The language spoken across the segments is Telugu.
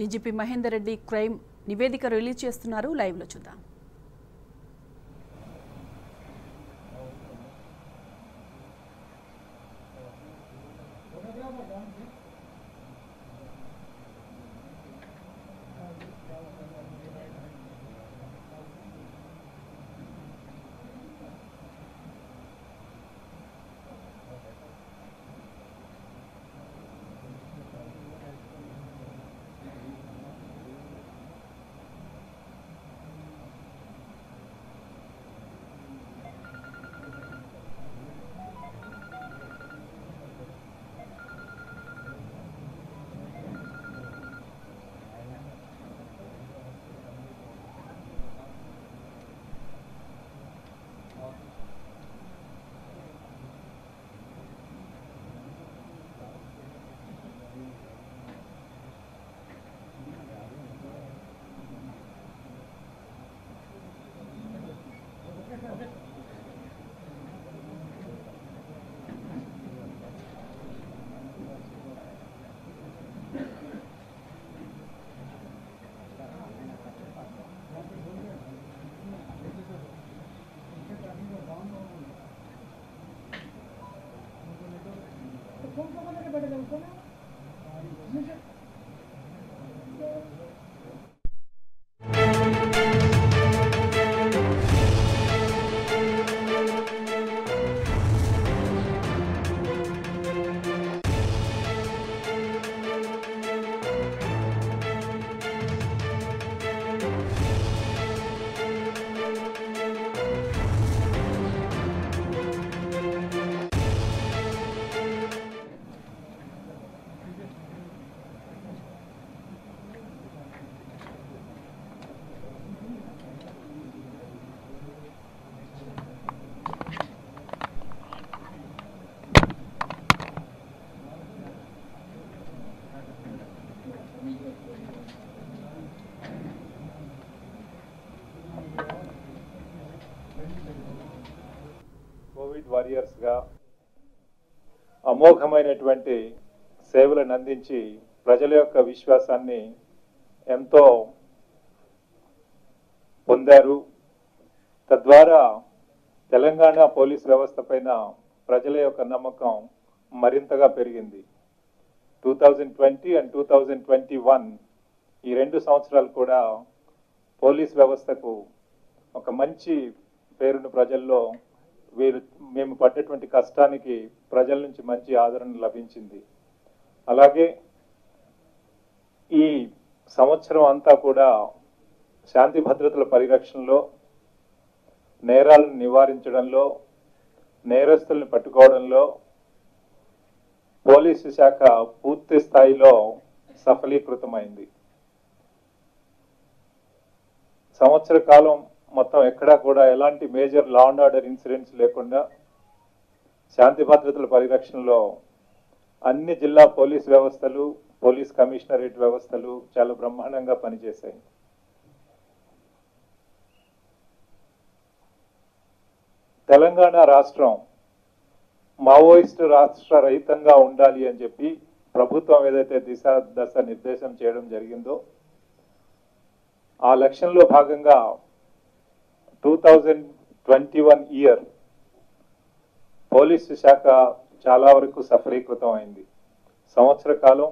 డీజీపీ మహేందర్ రెడ్డి క్రైమ్ నివేదిక రిలీజ్ చేస్తున్నారు. లైవ్లో చూద్దాం. కోవిడ్ వారియర్స్గా అమోఘమైనటువంటి సేవలను అందించి ప్రజల యొక్క విశ్వాసాన్ని ఎంతో పొందారు. తద్వారా తెలంగాణ పోలీస్ వ్యవస్థ పైన ప్రజల యొక్క నమ్మకం మరింతగా పెరిగింది. Two thousand twenty and two thousand twenty one ఈ రెండు సంవత్సరాలు కూడా పోలీస్ వ్యవస్థకు ఒక మంచి పేరును ప్రజల్లో వీరు మేము పడ్డటువంటి కష్టానికి ప్రజల నుంచి మంచి ఆదరణ లభించింది. అలాగే ఈ సంవత్సరం అంతా కూడా శాంతి భద్రతల పరిరక్షణలో నేరాలను నివారించడంలో నేరస్తుల్ని పట్టుకోవడంలో పోలీసు శాఖ పూర్తి స్థాయిలో సఫలీకృతమైంది. సంవత్సర కాలం మొత్తం ఎక్కడా కూడా ఎలాంటి major law and order incidents లేకుండా శాంతి భద్రతల పరిరక్షణలో అన్ని జిల్లా పోలీస్ వ్యవస్థలు పోలీస్ కమిషనరేట్ వ్యవస్థలు చాలా బ్రహ్మాండంగా పనిచేశాయి. తెలంగాణ రాష్ట్రం మావోయిస్టు రాష్ట్ర రహితంగా ఉండాలి అని చెప్పి ప్రభుత్వం ఏదైతే దిశ దశ నిర్దేశం చేయడం జరిగిందో ఆ లక్ష్యంలో భాగంగా two thousand twenty one year police శాఖ చాలా వరకు సఫలీకృతం అయింది సంవత్సర కాలం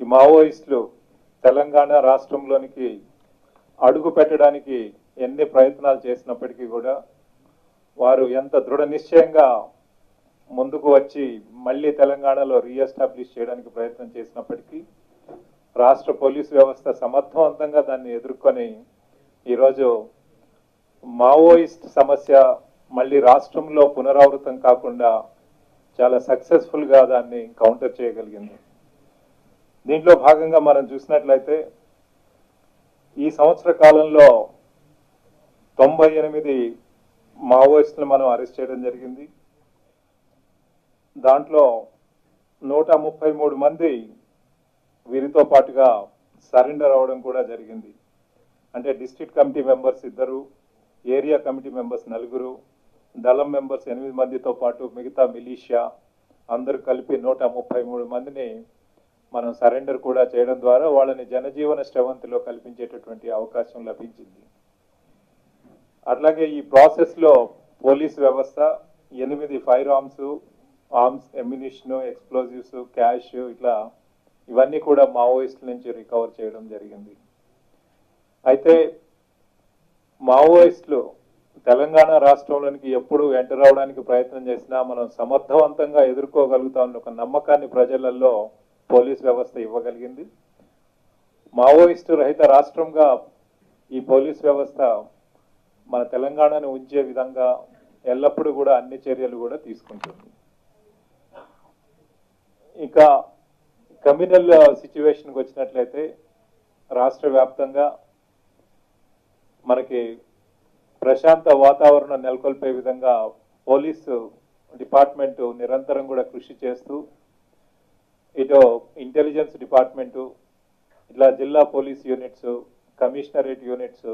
ఈ మావోయిస్టులు తెలంగాణ రాష్ట్రంలోనికి అడుగు పెట్టడానికి ఎన్ని ప్రయత్నాలు చేసినప్పటికీ కూడా వారు ఎంత దృఢ నిశ్చయంగా ముందుకు వచ్చి మళ్ళీ తెలంగాణలో రీఎస్టాబ్లిష్ చేయడానికి ప్రయత్నం చేసినప్పటికీ రాష్ట్ర పోలీసు వ్యవస్థ సమర్థవంతంగా దాన్ని ఎదుర్కొని ఈరోజు మావోయిస్ట్ సమస్య మళ్ళీ రాష్ట్రంలో పునరావృతం కాకుండా చాలా సక్సెస్ఫుల్గా దాన్ని కౌంటర్ చేయగలిగింది. దీంట్లో భాగంగా మనం చూసినట్లయితే ఈ సంవత్సర కాలంలో తొంభై ఎనిమిది మావోయిస్టులు మనం అరెస్ట్ చేయడం జరిగింది. దాంట్లో నూట ముప్పై మూడు మంది వీరితో పాటుగా సరెండర్ అవడం కూడా జరిగింది. అంటే డిస్ట్రిక్ట్ కమిటీ మెంబర్స్ ఇద్దరు ఏరియా కమిటీ మెంబర్స్ నలుగురు దళం మెంబర్స్ ఎనిమిది మందితో పాటు మిగతా మిలీషియా అందరూ కలిపి నూట ముప్పై మూడు మందిని మనం సరెండర్ కూడా చేయడం ద్వారా వాళ్ళని జనజీవన శ్రవంతిలో కల్పించేటటువంటి అవకాశం లభించింది. అట్లాగే ఈ ప్రాసెస్లో పోలీస్ వ్యవస్థ ఎనిమిది firearms arms ammunition explosives cash ఇట్లా ఇవన్నీ కూడా మావోయిస్టుల నుంచి రికవర్ చేయడం జరిగింది. అయితే మావోయిస్టులు తెలంగాణ రాష్ట్రంలోనికి ఎప్పుడు ఎంటర్ అవడానికి ప్రయత్నం చేసినా మనం సమర్థవంతంగా ఎదుర్కోగలుగుతామని ఒక నమ్మకాన్ని ప్రజలలో పోలీస్ వ్యవస్థ ఇవ్వగలిగింది. మావోయిస్టు రహిత రాష్ట్రంగా ఈ పోలీస్ వ్యవస్థ మన తెలంగాణను ఉంచే విధంగా ఎల్లప్పుడూ కూడా అన్ని చర్యలు కూడా తీసుకుంటుంది. ఇంకా కమ్యూనల్ సిచ్యువేషన్కి వచ్చినట్లయితే రాష్ట్ర వ్యాప్తంగా మనకి ప్రశాంత వాతావరణం నెలకొల్పే విధంగా పోలీసు డిపార్ట్మెంట్ నిరంతరం కూడా కృషి చేస్తూ ఇటు ఇంటెలిజెన్స్ డిపార్ట్మెంటు ఇట్లా జిల్లా పోలీస్ యూనిట్స్ కమిషనరేట్ యూనిట్స్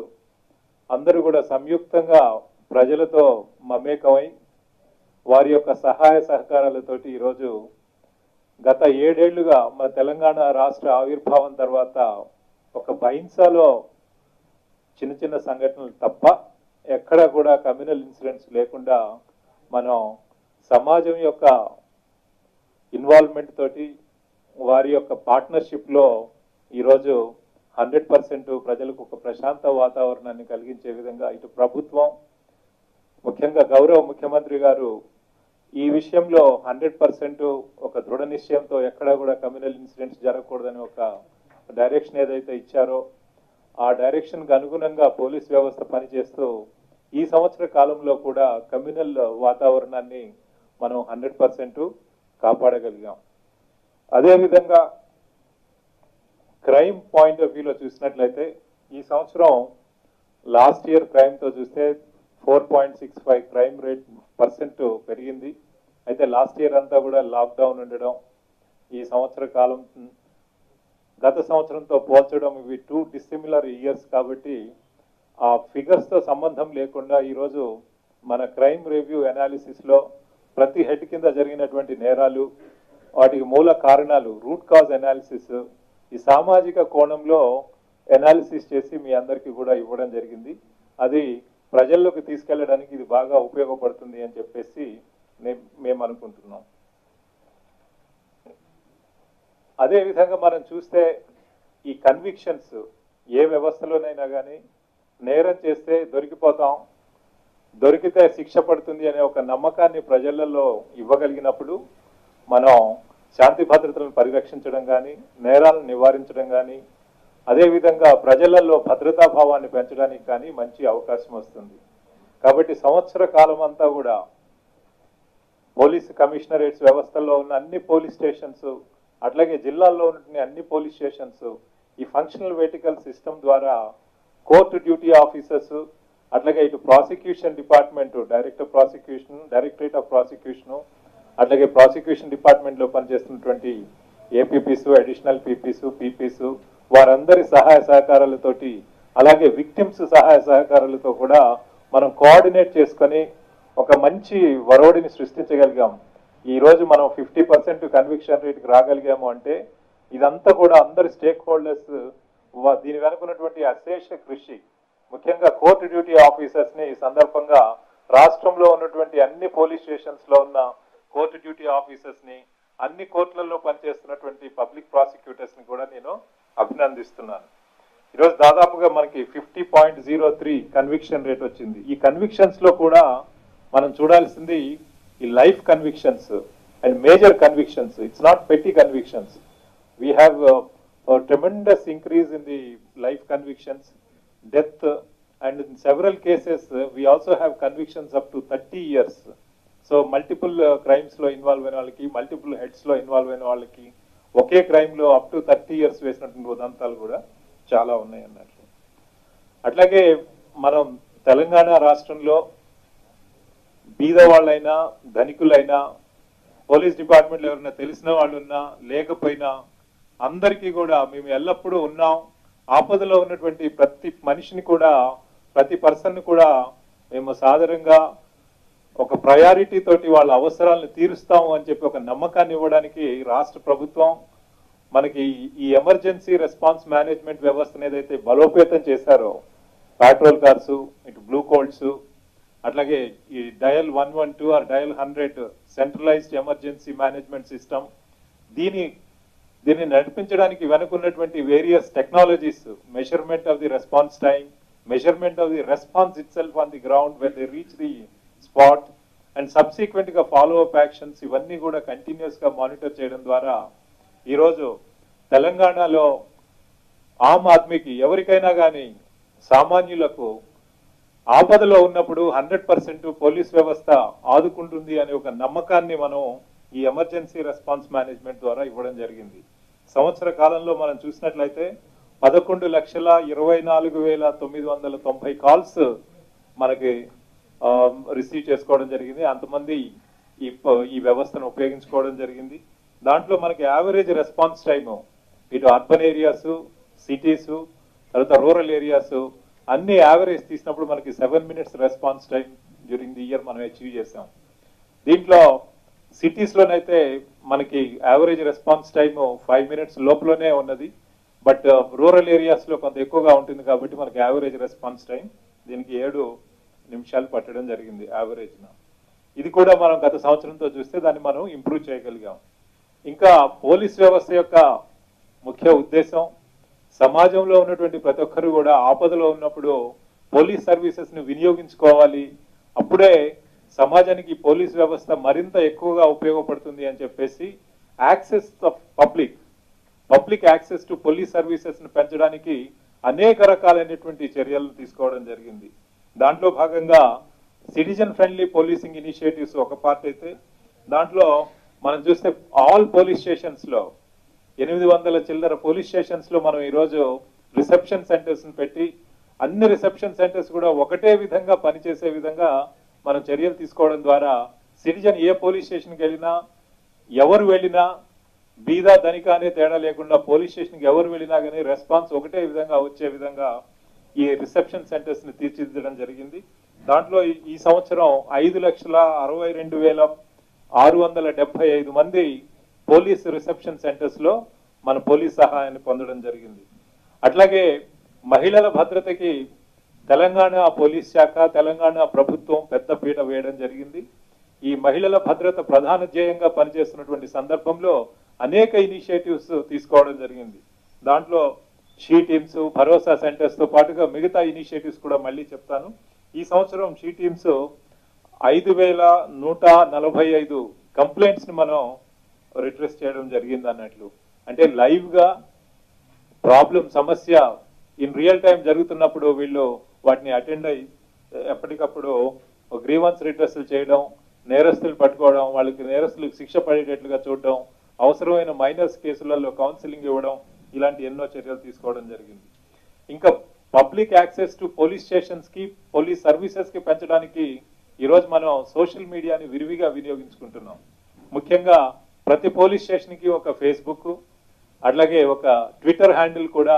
అందరూ కూడా సంయుక్తంగా ప్రజలతో మమేకమై వారి యొక్క సహాయ సహకారాలతోటి ఈరోజు గత ఏడేళ్ళుగా మన తెలంగాణ రాష్ట్ర ఆవిర్భావం తర్వాత ఒక బహింసలో చిన్న చిన్న సంఘటనలు తప్ప ఎక్కడ కూడా కమ్యూనల్ ఇన్సిడెంట్స్ లేకుండా మనం సమాజం యొక్క ఇన్వాల్వ్మెంట్ తోటి వారి యొక్క పార్ట్నర్షిప్లో ఈరోజు హండ్రెడ్ పర్సెంట్ ప్రజలకు ఒక ప్రశాంత వాతావరణాన్ని కలిగించే విధంగా ఇటు ప్రభుత్వం ముఖ్యంగా గౌరవ ముఖ్యమంత్రి గారు ఈ విషయంలో హండ్రెడ్ పర్సెంట్ ఒక దృఢ నిశ్చయంతో ఎక్కడా కూడా కమ్యూనల్ ఇన్సిడెంట్స్ జరగకూడదని ఒక డైరెక్షన్ ఏదైతే ఇచ్చారో ఆ డైరెక్షన్కు అనుగుణంగా పోలీస్ వ్యవస్థ పనిచేస్తూ ఈ సంవత్సర కాలంలో కూడా కమ్యూనల్ వాతావరణాన్ని మనం హండ్రెడ్ పర్సెంట్ కాపాడగలిగాం. అదేవిధంగా క్రైమ్ పాయింట్ ఆఫ్ వ్యూలో చూసినట్లయితే ఈ సంవత్సరం లాస్ట్ ఇయర్ క్రైమ్తో చూస్తే four point six five crime rate percent పెరిగింది. అయితే లాస్ట్ ఇయర్ అంతా కూడా లాక్డౌన్ ఉండడం ఈ సంవత్సర కాలం గత సంవత్సరంతో పోల్చడం ఇవి టూ డిసిమిలర్ ఇయర్స్ కాబట్టి ఆ ఫిగర్స్తో సంబంధం లేకుండా ఈరోజు మన క్రైమ్ రివ్యూ అనాలిసిస్లో ప్రతి హెడ్ కింద జరిగినటువంటి నేరాలు వాటికి మూల కారణాలు రూట్ కాజ్ అనాలిసిస్ ఈ సామాజిక కోణంలో అనాలిసిస్ చేసి మీ అందరికీ కూడా ఇవ్వడం జరిగింది. అది ప్రజల్లోకి తీసుకెళ్ళడానికి ఇది బాగా ఉపయోగపడుతుంది అని చెప్పేసి మేము అనుకుంటున్నాం అదేవిధంగా మనం చూస్తే ఈ కన్విక్షన్స్ ఏ వ్యవస్థలోనైనా కానీ నేరం చేస్తే దొరికిపోతాం దొరికితే శిక్ష పడుతుంది అనే ఒక నమ్మకాన్ని ప్రజలలో ఇవ్వగలిగినప్పుడు మనం శాంతి భద్రతలను పరిరక్షించడం కానీ నేరాలను నివారించడం కానీ అదేవిధంగా ప్రజలలో భద్రతా భావాన్ని పెంచడానికి కానీ మంచి అవకాశం వస్తుంది. కాబట్టి సంవత్సర కాలం అంతా కూడా పోలీస్ కమిషనరేట్స్ వ్యవస్థలో ఉన్న అన్ని పోలీస్ స్టేషన్స్ అట్లాగే జిల్లాల్లో ఉన్న అన్ని పోలీస్ స్టేషన్స్ ఈ ఫంక్షనల్ వెటికల్ సిస్టమ్ ద్వారా కోర్టు డ్యూటీ ఆఫీసర్స్ అట్లాగే ఇటు prosecution department director prosecution directorate of prosecution అట్లాగే ప్రాసిక్యూషన్ డిపార్ట్మెంట్లో పనిచేస్తున్నటువంటి ఏపీపీస్ అడిషనల్ పీపీస్ పీపీస్ వారందరి సహాయ సహకారాలతోటి అలాగే విక్టిమ్స్ సహాయ సహకారాలతో కూడా మనం కోఆర్డినేట్ చేసుకొని ఒక మంచి వరవడిని సృష్టించగలిగాం. ఈరోజు మనం ఫిఫ్టీ పర్సెంట్ కన్విక్షన్ రేట్కి రాగలిగాము అంటే ఇదంతా కూడా అందరి స్టేక్ హోల్డర్స్ దీని వెనుకున్నటువంటి అశేష కృషి. ముఖ్యంగా కోర్టు డ్యూటీ ఆఫీసర్స్ని ఈ సందర్భంగా రాష్ట్రంలో ఉన్నటువంటి అన్ని పోలీస్ స్టేషన్స్లో ఉన్న కోర్టు డ్యూటీ ఆఫీసర్స్ని అన్ని కోర్టులలో పనిచేస్తున్నటువంటి పబ్లిక్ ప్రాసిక్యూటర్స్ని కూడా నేను అభినందిస్తున్నాను. ఈరోజు దాదాపుగా మనకి fifty point zero three conviction rate వచ్చింది. ఈ కన్విక్షన్స్లో కూడా మనం చూడాల్సింది ఈ life convictions and major convictions it's not petty convictions we have tremendous increase in the life convictions death and in several cases we also have convictions up to thirty years so multiple క్రైమ్స్లో involve అయిన వాళ్ళకి మల్టిపుల్ హెడ్స్లో ఇన్వాల్వ్ అయిన వాళ్ళకి ఒకే క్రైమ్లో అప్ టు థర్టీ ఇయర్స్ వేసినటువంటి ఉదంతాలు కూడా చాలా ఉన్నాయి అన్నట్లు అట్లాగే మనం తెలంగాణ రాష్ట్రంలో బీదవాళ్ళైనా ధనికులైనా పోలీస్ డిపార్ట్మెంట్లో ఎవరైనా తెలిసిన వాళ్ళు ఉన్నా లేకపోయినా అందరికీ కూడా మేము ఎల్లప్పుడూ ఉన్నాం. ఆపదలో ఉన్నటువంటి ప్రతి మనిషిని కూడా ప్రతి పర్సన్ కూడా మేము సాధారణంగా ఒక ప్రయారిటీ తోటి వాళ్ళ అవసరాలను తీరుస్తాము అని చెప్పి ఒక నమ్మకాన్ని ఇవ్వడానికి రాష్ట్ర ప్రభుత్వం మనకి ఈ ఎమర్జెన్సీ రెస్పాన్స్ మేనేజ్మెంట్ వ్యవస్థను ఏదైతే బలోపేతం చేశారో పెట్రోల్ కార్స్ ఇటు బ్లూ కోల్డ్స్ అట్లాగే ఈ dial one one two or dial hundred centralised emergency management system దీని దీన్ని నడిపించడానికి వెనుకున్నటువంటి various technologies measurement of the response time measurement of the response itself on the ground when the reach the spot and సబ్సిక్వెంట్గా follow up actions ఇవన్నీ కూడా కంటిన్యూస్గా మానిటర్ చేయడం ద్వారా ఈరోజు తెలంగాణలో ఆమ్ ఆద్మీకి ఎవరికైనా కానీ సామాన్యులకు ఆపదలో ఉన్నప్పుడు హండ్రెడ్ పర్సెంట్ పోలీస్ వ్యవస్థ ఆదుకుంటుంది అనే ఒక నమ్మకాన్ని మనం ఈ ఎమర్జెన్సీ రెస్పాన్స్ మేనేజ్మెంట్ ద్వారా ఇవ్వడం జరిగింది. సంవత్సర కాలంలో మనం చూసినట్లయితే పదకొండు లక్షల ఇరవై నాలుగు వేల తొమ్మిది వందల తొంభై కాల్స్ మనకి రిసీవ్ చేసుకోవడం జరిగింది. అంతమంది ఈ ఈ వ్యవస్థను ఉపయోగించుకోవడం జరిగింది. దాంట్లో మనకి యావరేజ్ రెస్పాన్స్ టైము ఇటు అర్బన్ ఏరియాస్ సిటీస్ తర్వాత రూరల్ ఏరియాస్ అన్ని యావరేజ్ తీసినప్పుడు మనకి seven minutes response time during the year మనం అచీవ్ చేసాం. దీంట్లో సిటీస్లోనైతే మనకి average response time five minutes లోపలనే ఉన్నది. బట్ రూరల్ ఏరియాస్లో కొంత ఎక్కువగా ఉంటుంది కాబట్టి మనకి యావరేజ్ రెస్పాన్స్ టైం దీనికి ఏడు నిమిషాలు పట్టడం జరిగింది యావరేజ్న ఇది కూడా మనం గత సంవత్సరంతో చూస్తే దాన్ని మనం ఇంప్రూవ్ చేయగలిగాం. ఇంకా పోలీస్ వ్యవస్థ యొక్క ముఖ్య ఉద్దేశం సమాజంలో ఉన్నటువంటి ప్రతి ఒక్కరు కూడా ఆపదలో ఉన్నప్పుడు పోలీస్ సర్వీసెస్ని వినియోగించుకోవాలి. అప్పుడే సమాజానికి పోలీస్ వ్యవస్థ మరింత ఎక్కువగా ఉపయోగపడుతుంది అని చెప్పేసి access of public public access to police సర్వీసెస్ను పెంచడానికి అనేక రకాలైనటువంటి చర్యలు తీసుకోవడం జరిగింది. దాంట్లో భాగంగా సిటిజన్ ఫ్రెండ్లీ పోలీసింగ్ ఇనిషియేటివ్స్ ఒక పార్ట్ అయితే దాంట్లో మనం చూస్తే ఆల్ పోలీస్ స్టేషన్స్లో ఎనిమిది వందల చిల్లర పోలీస్ స్టేషన్స్లో మనం ఈరోజు రిసెప్షన్ సెంటర్స్ పెట్టి అన్ని రిసెప్షన్ సెంటర్స్ కూడా ఒకటే విధంగా పనిచేసే విధంగా మనం చర్యలు తీసుకోవడం ద్వారా సిటిజన్ ఏ పోలీస్ స్టేషన్కి వెళ్ళినా ఎవరు వెళ్ళినా బీదా ధనిక అనే తేడా లేకుండా పోలీస్ స్టేషన్కి ఎవరు వెళ్ళినా కానీ రెస్పాన్స్ ఒకటే విధంగా వచ్చే విధంగా ఈ రిసెప్షన్ సెంటర్స్ని తీర్చిదిద్దడం జరిగింది. దాంట్లో ఈ- ఈ సంవత్సరం ఐదు లక్షల అరవై రెండు వేల ఆరు వందల డెబ్బై ఐదు మంది పోలీస్ రిసెప్షన్ సెంటర్స్లో మన పోలీస్ సహాయాన్ని పొందడం జరిగింది. అట్లాగే మహిళల భద్రతకి తెలంగాణ పోలీస్ శాఖ తెలంగాణ ప్రభుత్వం పెద్ద పీట వేయడం జరిగింది. ఈ మహిళల భద్రత ప్రధాన ధ్యేయంగా పనిచేస్తున్నటువంటి సందర్భంలో అనేక ఇనిషియేటివ్స్ తీసుకోవడం జరిగింది. దాంట్లో షీ టీమ్స్ భరోసా సెంటర్స్తో పాటుగా మిగతా ఇనిషియేటివ్స్ కూడా మళ్ళీ చెప్తాను. ఈ సంవత్సరం షీ టీమ్స్ ఐదు వేల నూట నలభై ఐదు కంప్లైంట్స్ని మనం రిట్రెస్ చేయడం జరిగింది అన్నట్లు అంటే లైవ్గా ప్రాబ్లం సమస్య ఇన్ రియల్ టైం జరుగుతున్నప్పుడు వీళ్ళు వాటిని అటెండ్ అయ్యి ఎప్పటికప్పుడు గ్రీవన్స్ రిట్రెస్లు చేయడం నేరస్తులు పట్టుకోవడం వాళ్ళకి నేరస్తులకు శిక్ష పడేటట్లుగా చూడడం అవసరమైన మైనర్స్ కేసులలో కౌన్సిలింగ్ ఇవ్వడం ఇలాంటి ఎన్నో చర్యలు తీసుకోవడం జరిగింది. ఇంకా పబ్లిక్ యాక్సెస్ టు పోలీస్ స్టేషన్స్కి పోలీస్ సర్వీసెస్కి పెంచడానికి ఈరోజు మనం సోషల్ మీడియాని విరివిగా వినియోగించుకుంటున్నాం. ముఖ్యంగా ప్రతి పోలీస్ స్టేషన్కి ఒక ఫేస్బుక్ అట్లాగే ఒక ట్విట్టర్ హ్యాండిల్ కూడా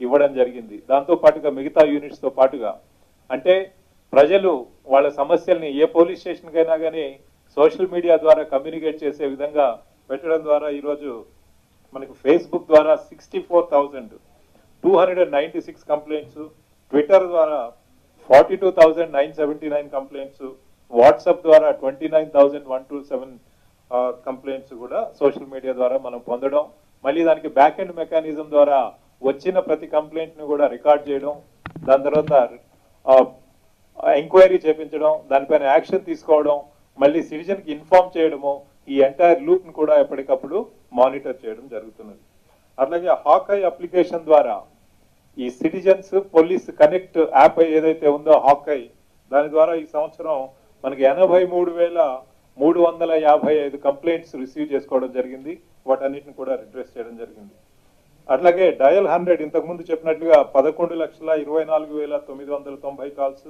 ఇవ్వడం జరిగింది. దాంతో పాటుగా మిగతా యూనిట్స్తో పాటుగా. అంటే ప్రజలు వాళ్ళ సమస్యల్ని ఏ పోలీస్ స్టేషన్కైనా కానీ సోషల్ మీడియా ద్వారా కమ్యూనికేట్ చేసే విధంగా పెట్టడం ద్వారా ఈరోజు మనకు ఫేస్బుక్ ద్వారా sixty four thousand two hundred ninety six complaints Twitter ద్వారా forty two thousand nine seventy nine complaints WhatsApp ద్వారా twenty nine thousand one two seven complaints కూడా సోషల్ మీడియా ద్వారా మనం పొందడం మళ్ళీ దానికి బ్యాక్ ఎండ్ మెకానిజం ద్వారా వచ్చిన ప్రతి కంప్లైంట్ని కూడా రికార్డ్ చేయడం దాని తర్వాత ఎంక్వైరీ చేపించడం దానిపైన యాక్షన్ తీసుకోవడం మళ్ళీ సిటిజన్కి ఇన్ఫార్మ్ చేయడము ఈ ఎంటైర్ లూప్ను కూడా ఎప్పటికప్పుడు మానిటర్ చేయడం జరుగుతున్నది. అట్లాగే హాకై అప్లికేషన్ ద్వారా ఈ సిటిజన్స్ పోలీస్ కనెక్ట్ యాప్ ఏదైతే ఉందో హాకై దాని ద్వారా ఈ సంవత్సరం మనకి ఎనభై మూడు వేల మూడు వందల యాభై ఐదు కంప్లైంట్స్ రిసీవ్ చేసుకోవడం జరిగింది. వాటన్నిటిని కూడా రిడ్రెస్ చేయడం జరిగింది. అట్లాగే డయల్ హండ్రెడ్ ఇంతకుముందు చెప్పినట్లుగా పదకొండు లక్షల ఇరవై నాలుగు వేల తొమ్మిది వందల తొంభై కాల్స్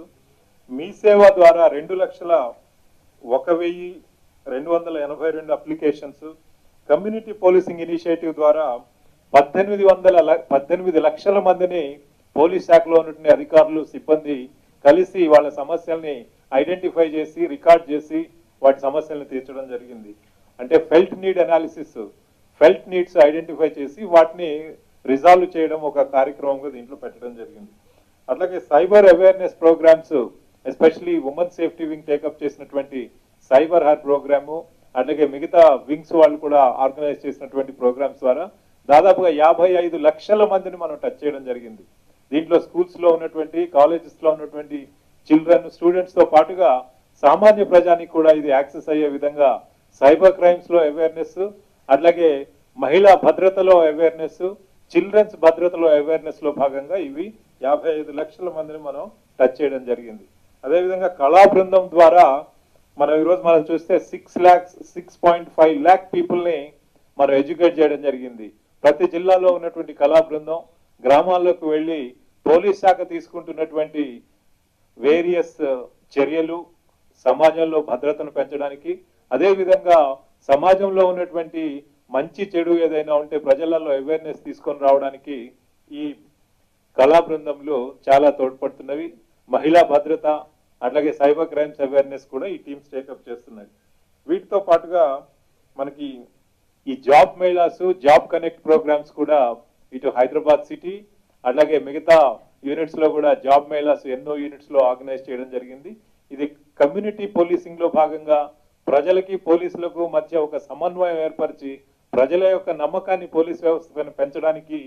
మీ సేవ ద్వారా రెండు లక్షల ఒక వెయ్యి రెండు వందల ఎనభై రెండు అప్లికేషన్స్ కమ్యూనిటీ పోలీసింగ్ ఇనిషియేటివ్ ద్వారా పద్దెనిమిది వందల పద్దెనిమిది లక్షల మందిని పోలీస్ శాఖలో ఉన్నటువంటి అధికారులు సిబ్బంది కలిసి వాళ్ళ సమస్యల్ని ఐడెంటిఫై చేసి రికార్డ్ చేసి వాటి సమస్యలను తీర్చడం జరిగింది. అంటే felt need analysis felt needs identify చేసి వాటిని రిజాల్వ్ చేయడం ఒక కార్యక్రమంగా దీంట్లో పెట్టడం జరిగింది. అట్లాగే cyber awareness programs especially women safety wing take up చేసినటువంటి సైబర్ హార్ ప్రోగ్రాము అట్లాగే మిగతా వింగ్స్ వాళ్ళు కూడా ఆర్గనైజ్ చేసినటువంటి ప్రోగ్రామ్స్ ద్వారా దాదాపుగా యాభై ఐదు లక్షల మందిని మనం టచ్ చేయడం జరిగింది. దీంట్లో స్కూల్స్లో ఉన్నటువంటి కాలేజెస్లో ఉన్నటువంటి చిల్డ్రన్ స్టూడెంట్స్తో పాటుగా సామాన్య ప్రజానికి కూడా ఇది యాక్సెస్ అయ్యే విధంగా సైబర్ క్రైమ్స్లో అవేర్నెస్ అట్లాగే మహిళా భద్రతలో అవేర్నెస్ చిల్డ్రన్స్ భద్రతలో అవేర్నెస్లో భాగంగా ఇవి యాభై ఐదు లక్షల మందిని మనం టచ్ చేయడం జరిగింది. అదేవిధంగా కళా బృందం ద్వారా మనం ఈరోజు మనం చూస్తే six lakhs six point five lakh పీపుల్ని మనం ఎడ్యుకేట్ చేయడం జరిగింది. ప్రతి జిల్లాలో ఉన్నటువంటి కళా బృందం గ్రామాల్లోకి వెళ్ళి పోలీస్ శాఖ తీసుకుంటున్నటువంటి వేరియస్ చర్యలు సమాజంలో భద్రతను పెంచడానికి. అదే విధంగా సమాజంలో ఉన్నటువంటి మంచి చెడు ఏదైనా ఉంటే ప్రజలలో అవేర్నెస్ తీసుకొని రావడానికి ఈ కళా బృందంలో చాలా తోడ్పడుతున్నవి. మహిళా భద్రత అట్లాగే సైబర్ క్రైమ్స్ అవేర్నెస్ కూడా ఈ టీమ్స్ టేకప్ చేస్తున్నాయి వీటితో పాటుగా మనకి ఈ job melas job connect programs కూడా ఇటు హైదరాబాద్ సిటీ అట్లాగే మిగతా యూనిట్స్లో కూడా జాబ్ మేళాస్ ఎన్నో యూనిట్స్లో ఆర్గనైజ్ చేయడం జరిగింది. ఇది కమ్యూనిటీ పోలీసింగ్లో భాగంగా ప్రజలకి పోలీసులకు మధ్య ఒక సమన్వయం ఏర్పరిచి ప్రజల యొక్క నమ్మకాన్ని పోలీస్ వ్యవస్థను పెంచడానికి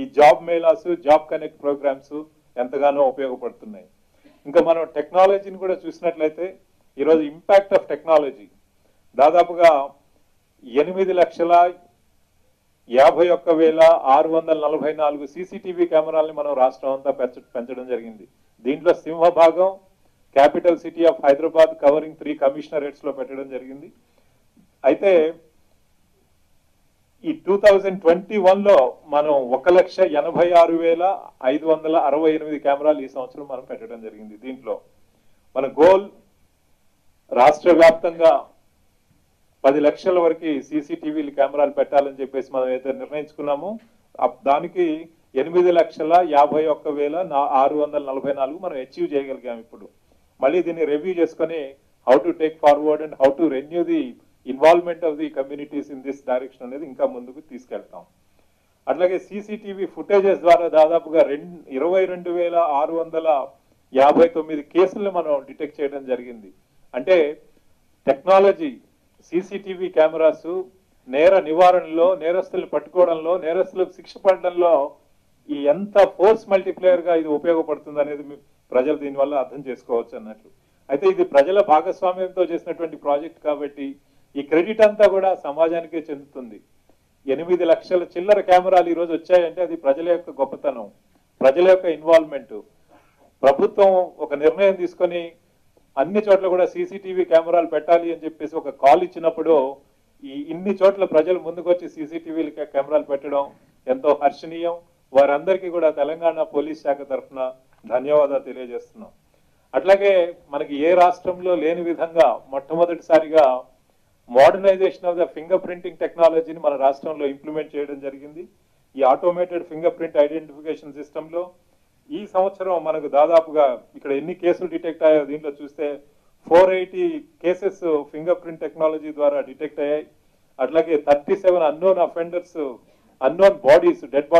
ఈ job melas job connect programs ఎంతగానో ఉపయోగపడుతున్నాయి. ఇంకా మనం టెక్నాలజీని కూడా చూసినట్లయితే ఈరోజు ఇంపాక్ట్ ఆఫ్ టెక్నాలజీ. దాదాపుగా ఎనిమిది లక్షల యాభై ఒక్క వేల ఆరు వందల నలభై నాలుగు సీసీటీవీ కెమెరాల్ని మనం రాష్ట్రం అంతా పెంచ పెంచడం జరిగింది. దీంట్లో సింహభాగం capital city of Hyderabad covering three కమిషనరేట్స్లో పెట్టడం జరిగింది. అయితే ఈ టూ థౌజండ్ ట్వంటీ వన్లో మనం ఒక లక్ష ఎనభై ఆరు వేల ఐదు వందల అరవై ఎనిమిది కెమెరాలు ఈ సంవత్సరం మనం పెట్టడం జరిగింది దీంట్లో. మన గోల్ రాష్ట్ర వ్యాప్తంగా పది లక్షల వరకు సీసీటీవీలు కెమెరాలు పెట్టాలని చెప్పేసి మనం అయితే నిర్ణయించుకున్నాము. దానికి ఎనిమిది లక్షల యాభై ఒక్క వేల ఆరు వందల నలభై నాలుగు మనం అచీవ్ చేయగలిగాం ఇప్పుడు. మళ్ళీ దీన్ని రివ్యూ చేసుకొని how to take forward and how to renew the involvement of the communities in this direction అనేది ఇంకా ముందుకు తీసుకెళ్తాం. అట్లాగే సీసీటీవీ ఫుటేజెస్ ద్వారా దాదాపుగా రెండు ఇరవై రెండు వేల ఆరు వందల యాభై తొమ్మిది కేసులను మనం డిటెక్ట్ చేయడం జరిగింది. అంటే టెక్నాలజీ సీసీటీవీ కెమెరాస్ నేర నివారణలో నేరస్తులను పట్టుకోవడంలో నేరస్తులకు శిక్ష పడడంలో ఈ ఎంత ఫోర్స్ మల్టిప్లేయర్గా ఇది ఉపయోగపడుతుంది అనేది ప్రజలు దీనివల్ల అర్థం చేసుకోవచ్చు అన్నట్లు. అయితే ఇది ప్రజల భాగస్వామ్యంతో చేసినటువంటి ప్రాజెక్ట్ కాబట్టి ఈ క్రెడిట్ అంతా కూడా సమాజానికే చెందుతుంది. ఎనిమిది లక్షల చిల్లర కెమెరాలు ఈ రోజు వచ్చాయంటే అది ప్రజల యొక్క గొప్పతనం ప్రజల యొక్క ఇన్వాల్వ్మెంట్. ప్రభుత్వం ఒక నిర్ణయం తీసుకొని అన్ని చోట్ల కూడా సీసీటీవీ కెమెరాలు పెట్టాలి అని చెప్పేసి ఒక కాల్ ఇచ్చినప్పుడు ఈ ఇన్ని చోట్ల ప్రజలు ముందుకొచ్చి సీసీటీవీ కెమెరాలు పెట్టడం ఎంతో హర్షణీయం. వారందరికీ కూడా తెలంగాణ పోలీస్ శాఖ తరఫున ధన్యవాదాలు తెలియజేస్తున్నాం. అట్లాగే మనకి ఏ రాష్ట్రంలో లేని విధంగా మొట్టమొదటిసారిగా modernization of the finger printing టెక్నాలజీని మన రాష్ట్రంలో ఇంప్లిమెంట్ చేయడం జరిగింది. ఈ ఆటోమేటెడ్ ఫింగర్ ప్రింట్ ఐడెంటిఫికేషన్ సిస్టమ్లో ఈ సంవత్సరం మనకు దాదాపుగా ఇక్కడ ఎన్ని కేసులు డిటెక్ట్ అయ్యాయో దీంట్లో చూస్తే four eighty cases finger print technology ద్వారా డిటెక్ట్ అయ్యాయి. అట్లాగే thirty seven unknown offenders unknown bodies dead body